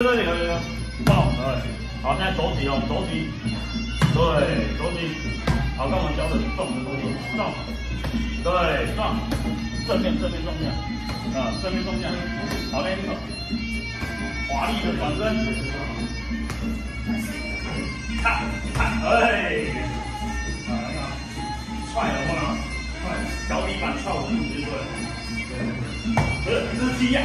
对对对，对，好，现在手起哦，手起，对，手起，好，看我们脚的动的东西，重，对，重，正面正面重量，啊，正面重量，好嘞，华丽的转身，看看，哎，啊，踹的话，踹，脚底板踹稳住就对了，对，不是，是鸡呀。